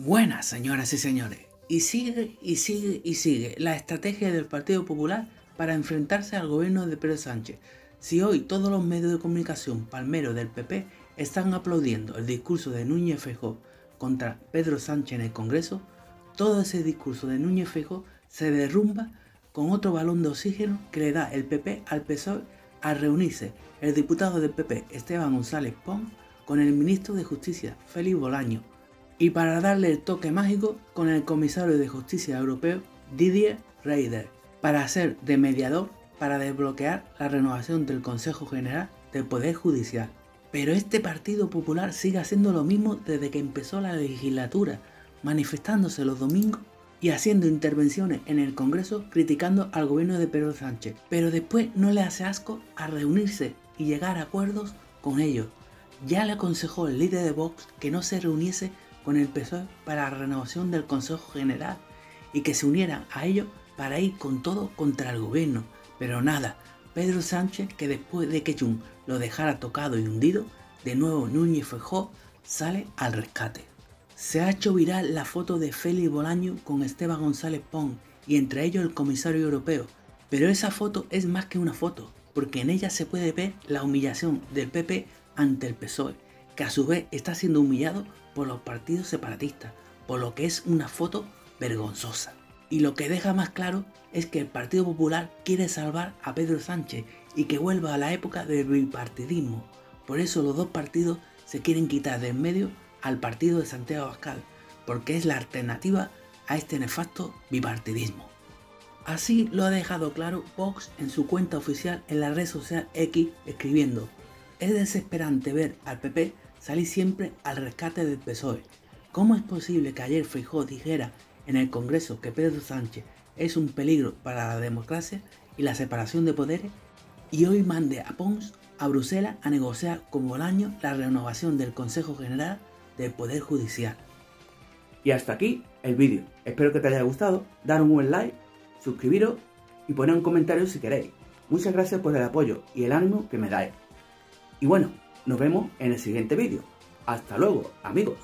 Buenas, señoras y señores. Y sigue y sigue y sigue la estrategia del Partido Popular para enfrentarse al gobierno de Pedro Sánchez. Si hoy todos los medios de comunicación palmeros del PP están aplaudiendo el discurso de Núñez Feijóo contra Pedro Sánchez en el Congreso, todo ese discurso de Núñez Feijóo se derrumba con otro balón de oxígeno que le da el PP al PSOE al reunirse el diputado del PP Esteban González Pons con el ministro de Justicia Félix Bolaño y para darle el toque mágico con el comisario de Justicia Europeo Didier Reyder para ser de mediador para desbloquear la renovación del Consejo General del Poder Judicial. Pero este Partido Popular sigue haciendo lo mismo desde que empezó la legislatura, manifestándose los domingos y haciendo intervenciones en el Congreso criticando al gobierno de Pedro Sánchez. Pero después no le hace asco a reunirse y llegar a acuerdos con ellos. Ya le aconsejó el líder de Vox que no se reuniese con el PSOE para la renovación del Consejo General y que se unieran a ellos para ir con todo contra el gobierno. Pero nada, Pedro Sánchez, que después de que Jun lo dejara tocado y hundido, de nuevo Núñez Feijóo sale al rescate. Se ha hecho viral la foto de Félix Bolaño con Esteban González Pons y entre ellos el comisario europeo, pero esa foto es más que una foto, porque en ella se puede ver la humillación del PP ante el PSOE, que a su vez está siendo humillado por los partidos separatistas, por lo que es una foto vergonzosa. Y lo que deja más claro es que el Partido Popular quiere salvar a Pedro Sánchez y que vuelva a la época del bipartidismo. Por eso los dos partidos se quieren quitar de en medio al partido de Santiago Abascal, porque es la alternativa a este nefasto bipartidismo. Así lo ha dejado claro Vox en su cuenta oficial en la red social X escribiendo, es desesperante ver al PP salir siempre al rescate del PSOE. ¿Cómo es posible que ayer Feijóo dijera en el Congreso que Pedro Sánchez es un peligro para la democracia y la separación de poderes y hoy mande a Pons a Bruselas a negociar con Bolaño la renovación del Consejo General del Poder Judicial. Y hasta aquí el vídeo. Espero que te haya gustado, dar un buen like, suscribiros y poner un comentario si queréis. Muchas gracias por el apoyo y el ánimo que me dais. Y bueno, nos vemos en el siguiente vídeo. Hasta luego, amigos.